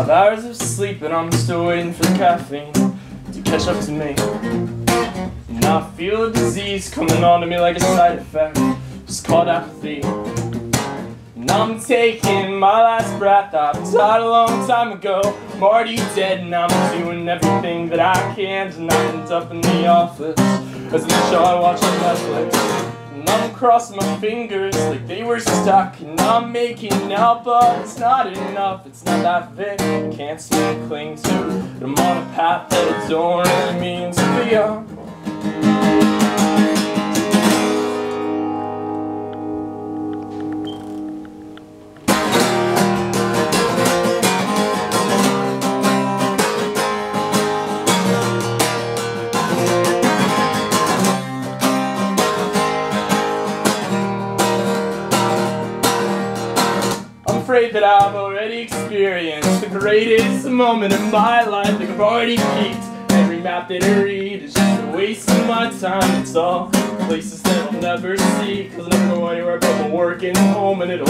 Five hours of sleep and I'm still waiting for the caffeine to catch up to me. And I feel a disease coming on to me like a side effect. It's called apathy. And I'm taking my last breath. I died a long time ago. I'm already dead and I'm doing everything that I can to not end up in the office. As show I watch on Netflix. I'm crossing my fingers like they were stuck. And I'm making out but it's not enough. It's not that thick, I can't seem to cling to But I'm on a path that I don't really mean to be on That I've already experienced the greatest moment in my life. Like I've already peaked. Every map that I read is just a waste of my time. It's all places that I'll never see. Cause I never go anywhere but my work and home. And it'll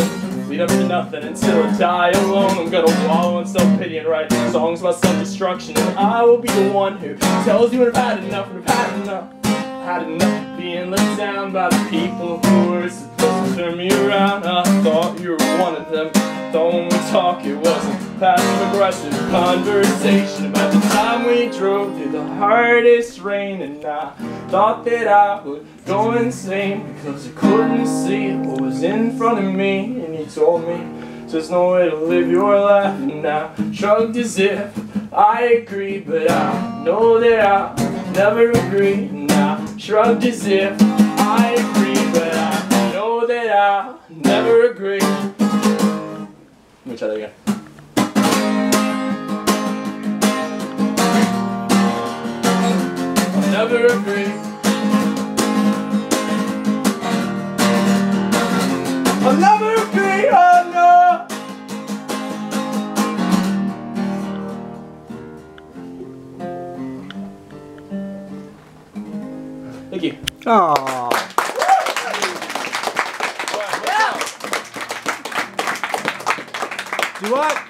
lead up to nothing until I die alone. I'm gonna wallow in self-pity and write songs about self-destruction. And I will be the one who tells you I've had enough, I've had enough. Had enough of being let down by the people who to turn me around. I thought you were one of them. We talk, it wasn't passive aggressive conversation about the time we drove through the hardest rain. And I thought that I would go insane because I couldn't see what was in front of me. And you told me there's no way to live your life. And I shrugged as if I agree, but I know that I never agree. And I shrugged as if I agree, but I know that I never agree. Let me try that again. I'll never agree. I'll never agree, oh no. Thank you. Aww. Do what?